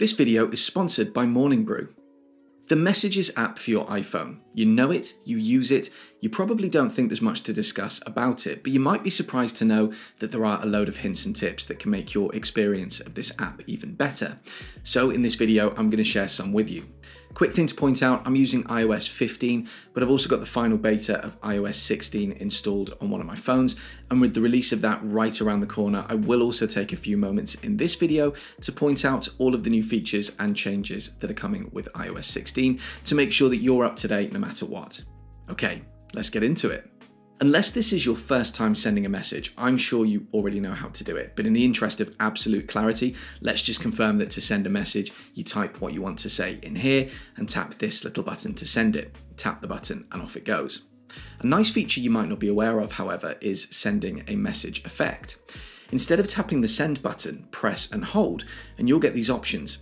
This video is sponsored by Morning Brew. The Messages app for your iPhone. You know it, you use it, you probably don't think there's much to discuss about it, but you might be surprised to know that there are a load of hints and tips that can make your experience of this app even better. So in this video, I'm going to share some with you. Quick thing to point out, I'm using iOS 15, but I've also got the final beta of iOS 16 installed on one of my phones, and with the release of that right around the corner, I will also take a few moments in this video to point out all of the new features and changes that are coming with iOS 16 to make sure that you're up to date no matter what. Okay, let's get into it. Unless this is your first time sending a message, I'm sure you already know how to do it, but in the interest of absolute clarity, let's just confirm that to send a message, you type what you want to say in here and tap this little button to send it. Tap the button and off it goes. A nice feature you might not be aware of, however, is sending a message effect. Instead of tapping the send button, press and hold, and you'll get these options.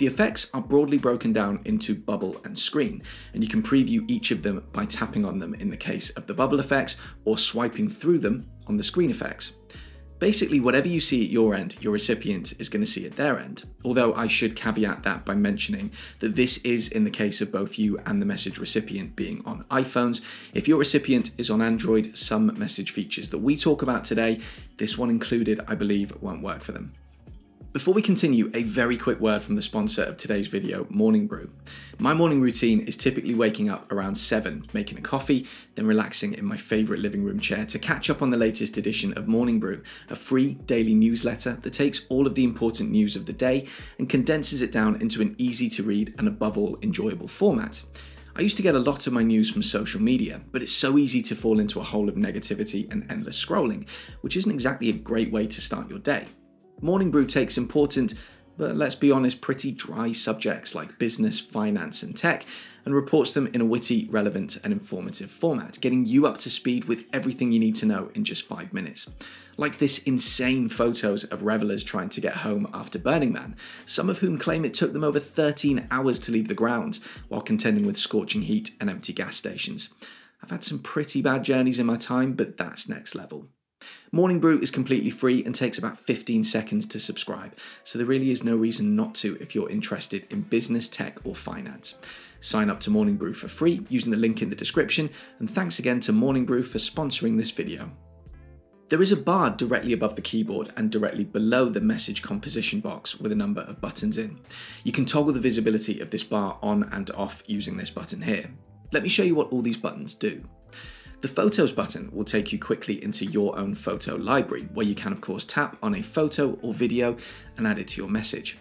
The effects are broadly broken down into bubble and screen, and you can preview each of them by tapping on them in the case of the bubble effects or swiping through them on the screen effects. Basically, whatever you see at your end, your recipient is going to see at their end. Although I should caveat that by mentioning that this is in the case of both you and the message recipient being on iPhones. If your recipient is on Android, some message features that we talk about today, this one included, I believe, won't work for them. Before we continue, a very quick word from the sponsor of today's video, Morning Brew. My morning routine is typically waking up around 7, making a coffee, then relaxing in my favourite living room chair to catch up on the latest edition of Morning Brew, a free daily newsletter that takes all of the important news of the day and condenses it down into an easy to read and above all enjoyable format. I used to get a lot of my news from social media, but it's so easy to fall into a hole of negativity and endless scrolling, which isn't exactly a great way to start your day. Morning Brew takes important, but let's be honest, pretty dry subjects like business, finance, and tech and reports them in a witty, relevant, and informative format, getting you up to speed with everything you need to know in just five minutes. Like this insane photos of revelers trying to get home after Burning Man, some of whom claim it took them over 13 hours to leave the grounds while contending with scorching heat and empty gas stations. I've had some pretty bad journeys in my time, but that's next level. Morning Brew is completely free and takes about 15 seconds to subscribe, so there really is no reason not to if you're interested in business, tech, or finance. Sign up to Morning Brew for free using the link in the description, and thanks again to Morning Brew for sponsoring this video. There is a bar directly above the keyboard and directly below the message composition box with a number of buttons in. You can toggle the visibility of this bar on and off using this button here. Let me show you what all these buttons do. The Photos button will take you quickly into your own photo library, where you can of course tap on a photo or video and add it to your message.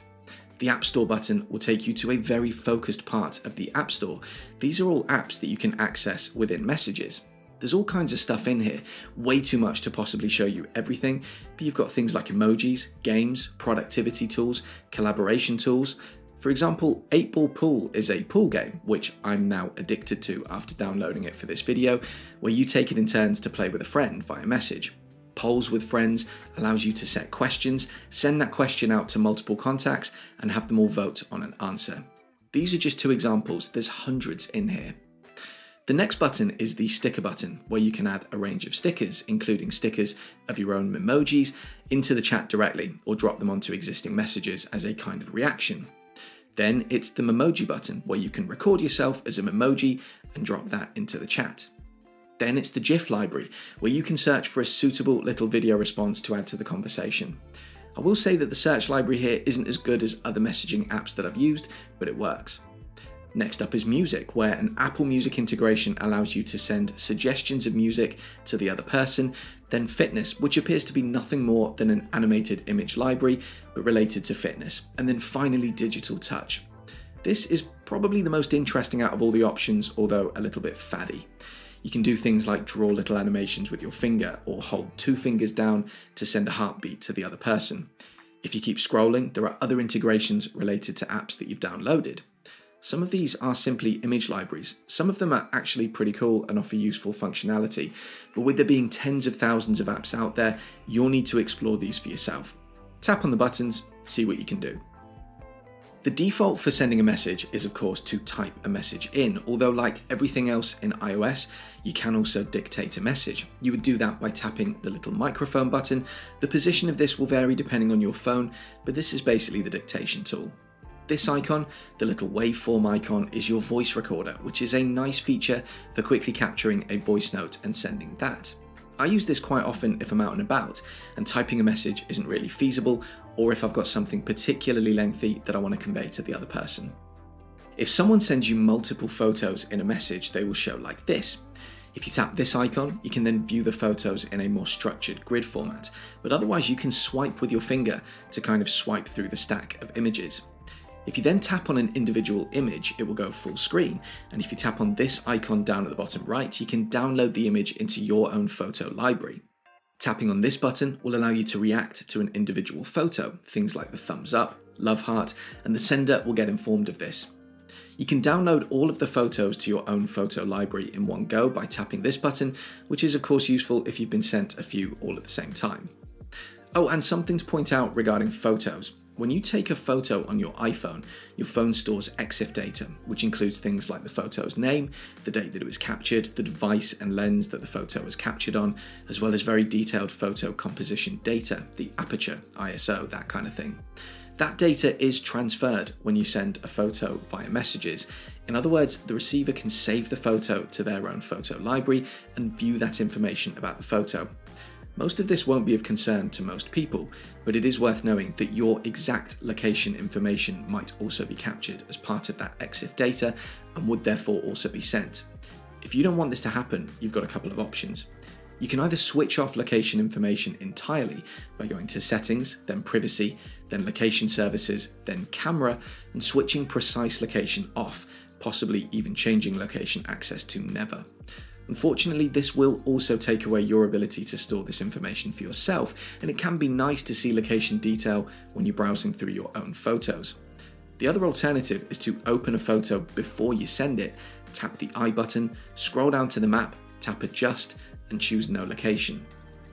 The App Store button will take you to a very focused part of the App Store. These are all apps that you can access within Messages. There's all kinds of stuff in here, way too much to possibly show you everything, but you've got things like emojis, games, productivity tools, collaboration tools, for example, 8 Ball Pool is a pool game, which I'm now addicted to after downloading it for this video, where you take it in turns to play with a friend via message. Polls with friends allows you to set questions, send that question out to multiple contacts, and have them all vote on an answer. These are just two examples, there's hundreds in here. The next button is the sticker button, where you can add a range of stickers, including stickers of your own emojis, into the chat directly, or drop them onto existing messages as a kind of reaction. Then it's the Memoji button where you can record yourself as a Memoji and drop that into the chat. Then it's the GIF library where you can search for a suitable little video response to add to the conversation. I will say that the search library here isn't as good as other messaging apps that I've used, but it works. Next up is music, where an Apple Music integration allows you to send suggestions of music to the other person. Then fitness, which appears to be nothing more than an animated image library, but related to fitness. And then finally, digital touch. This is probably the most interesting out of all the options, although a little bit faddy. You can do things like draw little animations with your finger or hold two fingers down to send a heartbeat to the other person. If you keep scrolling, there are other integrations related to apps that you've downloaded. Some of these are simply image libraries. Some of them are actually pretty cool and offer useful functionality, but with there being tens of thousands of apps out there, you'll need to explore these for yourself. Tap on the buttons, see what you can do. The default for sending a message is of course to type a message in, although like everything else in iOS, you can also dictate a message. You would do that by tapping the little microphone button. The position of this will vary depending on your phone, but this is basically the dictation tool. This icon, the little waveform icon, is your voice recorder, which is a nice feature for quickly capturing a voice note and sending that. I use this quite often if I'm out and about and typing a message isn't really feasible, or if I've got something particularly lengthy that I want to convey to the other person. If someone sends you multiple photos in a message, they will show like this. If you tap this icon, you can then view the photos in a more structured grid format, but otherwise you can swipe with your finger to kind of swipe through the stack of images. If you then tap on an individual image, it will go full screen, and if you tap on this icon down at the bottom right, you can download the image into your own photo library. Tapping on this button will allow you to react to an individual photo, things like the thumbs up, love heart, and the sender will get informed of this. You can download all of the photos to your own photo library in one go by tapping this button, which is of course useful if you've been sent a few all at the same time. Oh, and something to point out regarding photos. When you take a photo on your iPhone, your phone stores EXIF data, which includes things like the photo's name, the date that it was captured, the device and lens that the photo was captured on, as well as very detailed photo composition data, the aperture, ISO, that kind of thing. That data is transferred when you send a photo via messages. In other words, the receiver can save the photo to their own photo library and view that information about the photo. Most of this won't be of concern to most people, but it is worth knowing that your exact location information might also be captured as part of that EXIF data and would therefore also be sent. If you don't want this to happen, you've got a couple of options. You can either switch off location information entirely by going to Settings, then Privacy, then Location Services, then Camera, and switching precise location off, possibly even changing location access to Never. Unfortunately, this will also take away your ability to store this information for yourself, and it can be nice to see location detail when you're browsing through your own photos. The other alternative is to open a photo before you send it, tap the I button, scroll down to the map, tap Adjust, and choose no location.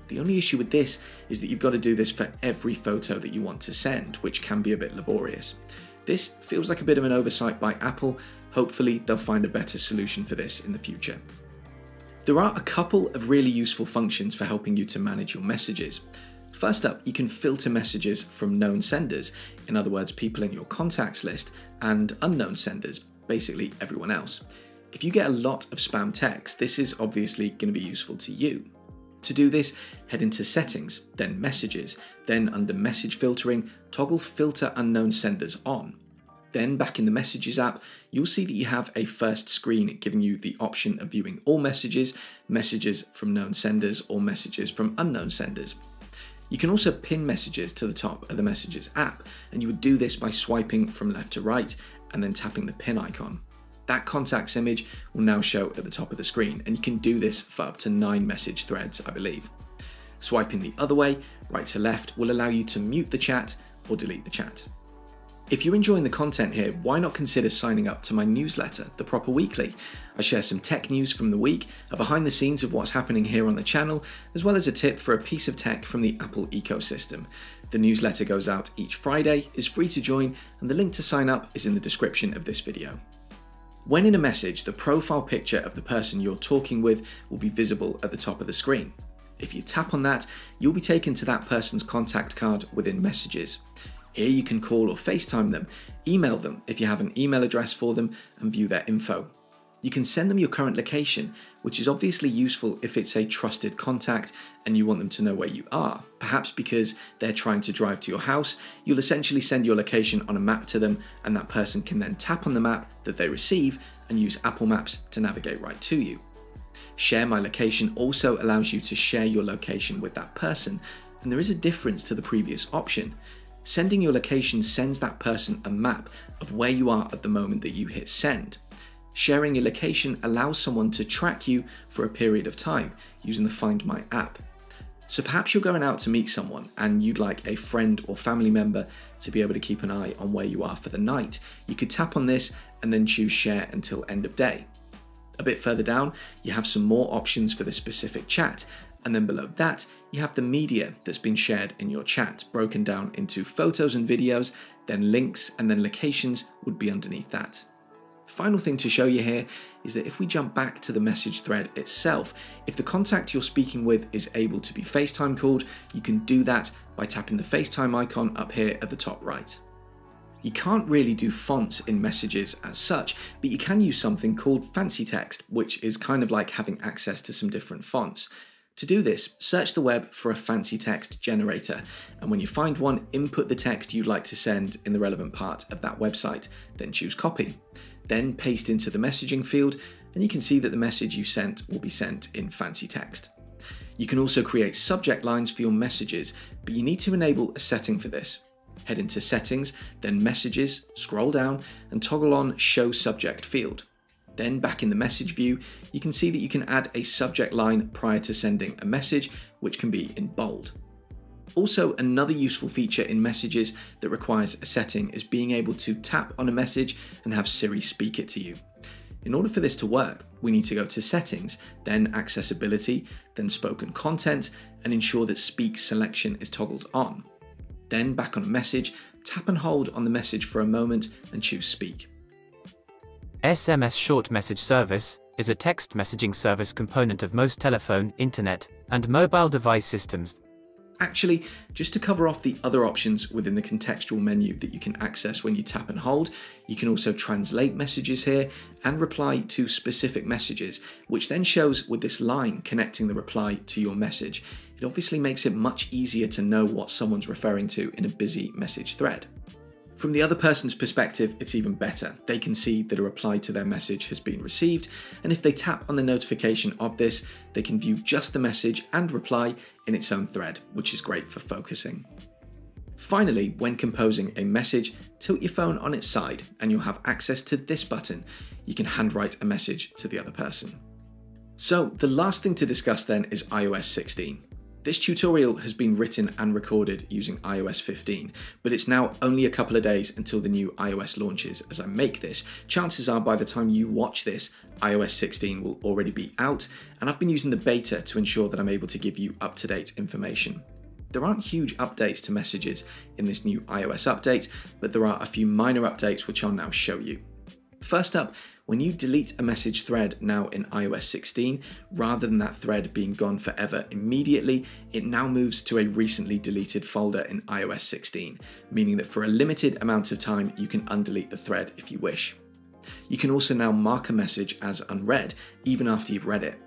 The only issue with this is that you've got to do this for every photo that you want to send, which can be a bit laborious. This feels like a bit of an oversight by Apple. Hopefully, they'll find a better solution for this in the future. There are a couple of really useful functions for helping you to manage your messages. First up, you can filter messages from known senders, in other words, people in your contacts list, and unknown senders, basically everyone else. If you get a lot of spam text, this is obviously going to be useful to you. To do this, head into Settings, then Messages, then under Message Filtering, toggle Filter Unknown Senders on. Then back in the Messages app, you'll see that you have a first screen giving you the option of viewing all messages, messages from known senders, or messages from unknown senders. You can also pin messages to the top of the Messages app, and you would do this by swiping from left to right and then tapping the pin icon. That contacts image will now show at the top of the screen, and you can do this for up to nine message threads, I believe. Swiping the other way, right to left, will allow you to mute the chat or delete the chat. If you're enjoying the content here, why not consider signing up to my newsletter, The Proper Weekly? I share some tech news from the week, a behind the scenes of what's happening here on the channel, as well as a tip for a piece of tech from the Apple ecosystem. The newsletter goes out each Friday, is free to join, and the link to sign up is in the description of this video. When in a message, the profile picture of the person you're talking with will be visible at the top of the screen. If you tap on that, you'll be taken to that person's contact card within Messages. Here you can call or FaceTime them, email them if you have an email address for them, and view their info. You can send them your current location, which is obviously useful if it's a trusted contact and you want them to know where you are. Perhaps because they're trying to drive to your house, you'll essentially send your location on a map to them, and that person can then tap on the map that they receive and use Apple Maps to navigate right to you. Share My Location also allows you to share your location with that person, and there is a difference to the previous option. Sending your location sends that person a map of where you are at the moment that you hit send. Sharing your location allows someone to track you for a period of time using the Find My app. So perhaps you're going out to meet someone and you'd like a friend or family member to be able to keep an eye on where you are for the night. You could tap on this and then choose share until end of day. A bit further down, you have some more options for the specific chat, and then below that, you have the media that's been shared in your chat, broken down into photos and videos, then links, and then locations would be underneath that. Final thing to show you here is that if we jump back to the message thread itself, if the contact you're speaking with is able to be FaceTime called, you can do that by tapping the FaceTime icon up here at the top right. You can't really do fonts in messages as such, but you can use something called fancy text, which is kind of like having access to some different fonts. To do this, search the web for a fancy text generator, and when you find one, input the text you'd like to send in the relevant part of that website, then choose copy. Then paste into the messaging field, and you can see that the message you sent will be sent in fancy text. You can also create subject lines for your messages, but you need to enable a setting for this. Head into Settings, then Messages, scroll down and toggle on Show Subject field. Then back in the message view, you can see that you can add a subject line prior to sending a message, which can be in bold. Also, another useful feature in messages that requires a setting is being able to tap on a message and have Siri speak it to you. In order for this to work, we need to go to Settings, then Accessibility, then Spoken Content, and ensure that Speak selection is toggled on. Then back on a message, tap and hold on the message for a moment and choose Speak. SMS Short Message Service is a text messaging service component of most telephone, internet, and mobile device systems. Actually, just to cover off the other options within the contextual menu that you can access when you tap and hold, you can also translate messages here and reply to specific messages, which then shows with this line connecting the reply to your message it obviously makes it much easier to know what someone's referring to in a busy message thread. From the other person's perspective, it's even better. They can see that a reply to their message has been received, and if they tap on the notification of this, they can view just the message and reply in its own thread, which is great for focusing. Finally, when composing a message, tilt your phone on its side and you'll have access to this button. You can handwrite a message to the other person. So the last thing to discuss then is iOS 16. This tutorial has been written and recorded using iOS 15, but it's now only a couple of days until the new iOS launches as I make this. Chances are by the time you watch this, iOS 16 will already be out, and I've been using the beta to ensure that I'm able to give you up-to-date information. There aren't huge updates to messages in this new iOS update, but there are a few minor updates which I'll now show you. First up, when you delete a message thread now in iOS 16, rather than that thread being gone forever immediately, it now moves to a recently deleted folder in iOS 16, meaning that for a limited amount of time you can undelete the thread if you wish. You can also now mark a message as unread, even after you've read it.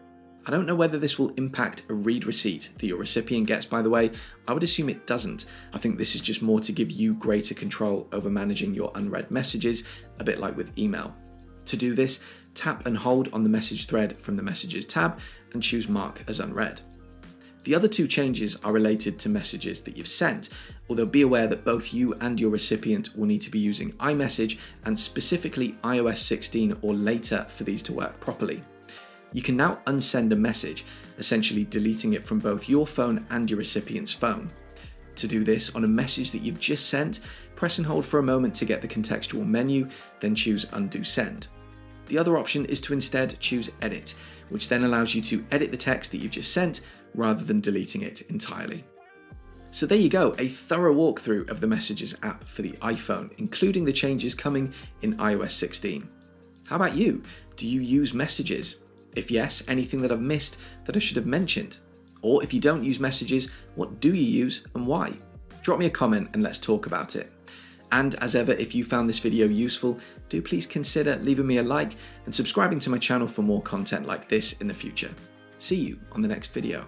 I don't know whether this will impact a read receipt that your recipient gets, by the way. I would assume it doesn't. I think this is just more to give you greater control over managing your unread messages, a bit like with email. To do this, tap and hold on the message thread from the Messages tab and choose Mark as unread. The other two changes are related to messages that you've sent, although be aware that both you and your recipient will need to be using iMessage and specifically iOS 16 or later for these to work properly. You can now unsend a message, essentially deleting it from both your phone and your recipient's phone. To do this on a message that you've just sent, press and hold for a moment to get the contextual menu, then choose Undo Send. The other option is to instead choose Edit, which then allows you to edit the text that you've just sent rather than deleting it entirely. So there you go, a thorough walkthrough of the Messages app for the iPhone, including the changes coming in iOS 16. How about you? Do you use Messages? If yes, anything that I've missed that I should have mentioned? Or if you don't use Messages, what do you use and why? Drop me a comment and let's talk about it. And as ever, if you found this video useful, do please consider leaving me a like and subscribing to my channel for more content like this in the future. See you on the next video.